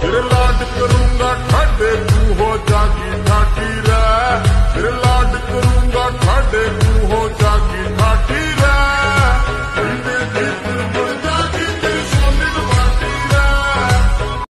ਫਿਰ ਲਾਡ ਕਰੂੰਗਾ ਠਾਡੇ ਤੂੰ ਹੋ ਜਾਗੀ ਠਾਟੀ ਰਹਿ। ਫਿਰ ਲਾਡ ਕਰੂੰਗਾ ਠਾਡੇ